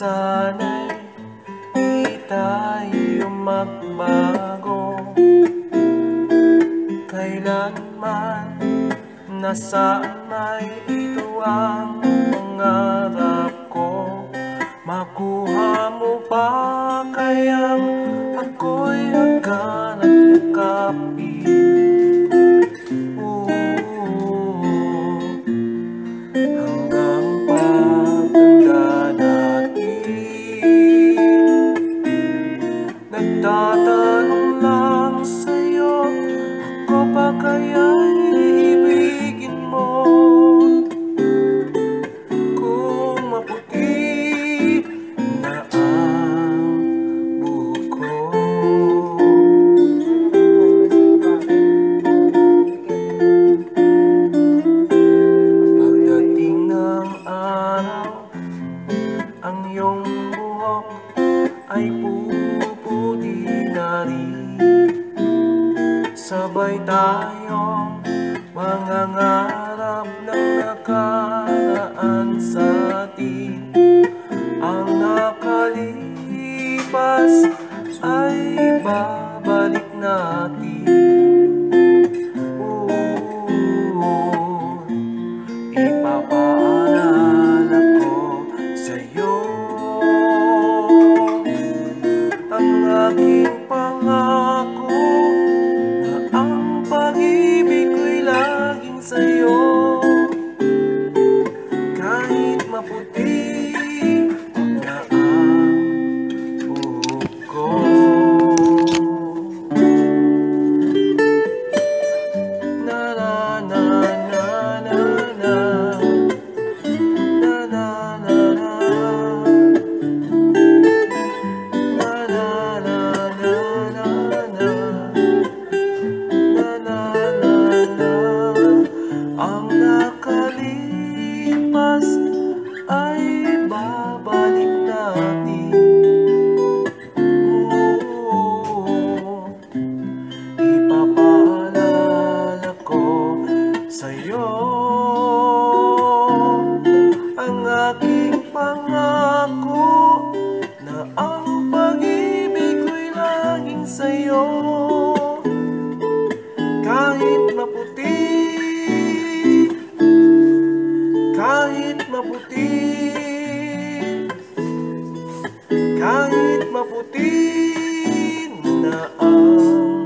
sana'y di tayo magbago. Kailanman nasaan may ito ang ay puputi na rin. Sabay tayong mangangarap ng nakaraan sa atin. Ang nakalipas ay babalik natin Ang nakalipas ay babalik natin Oo. Ipapaalala ko sa'yo Ang aking pangako Na ang pag-ibig ko'y laging sa'yo maputi na ang